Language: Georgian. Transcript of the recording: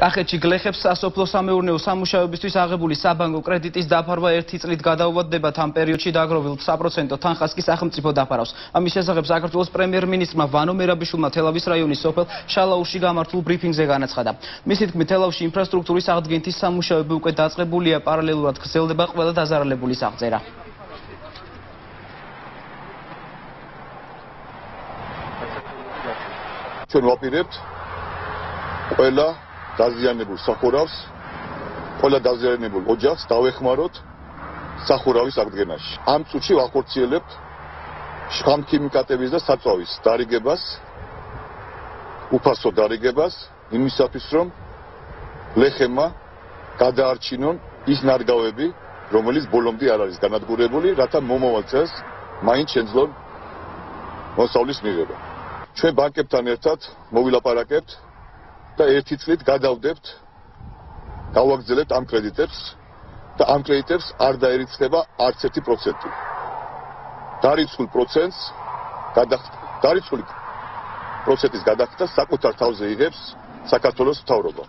კახეთში გლეხებს სასოფლო სამეურნეო სამუშაოებისთვის აღებული საბანკო კრედიტის დაფარვა ერთი წლით გადაუვადდება თან პერიოდში დაგროვილ 3%-ო თანხას კი სახელმწიფო დაფარავს. ამის შესახებ საქართველოს პრემიერ-მინისტრმა ვანო მერაბიშვილმა თელავის რაიონის სოფელ შალაუში გამართულ ბრიფინგზე განაცხადა. მისი თქმით, თელავში ინფრასტრუქტურის აღდგენითი სამუშაოები უკვე დაწყებულია, პარალელურად გრძელდება ყველა დაზარალებული აღწერა. ჩვენ ვაპირებთ ყველა დაზიანებულ სახურავს, ყველა დაზიანებულ ოჯახს დავეხმაროთ სახურავის აღდგენაში. ამ წუთში ვახორციელებთ შხამქიმიკატების და საწვავის დარიგებას, უფასო დარიგებას იმისათვის, რომ ლეხემა გადაარჩინონ ის ნარგავები, რომელიც ბოლომდე არ არის განადგურებული, რათა მომავალ წელს მაინც შეძლონ მოსავლის მიღება. ჩვენ ბანკებთან ერთად მოვილაპარაკებთ და ერთი წლით გადავდებთ გავაგზავნებთ ამ კრედიტებს და ამ კრედიტებს არ დაერიცხება არც 1%. დარიცხულ პროცენტს გადახდა დარიცხული პროცენტის გადახდა საკუთარ თავზე იღებს საქართველოს მთავრობა.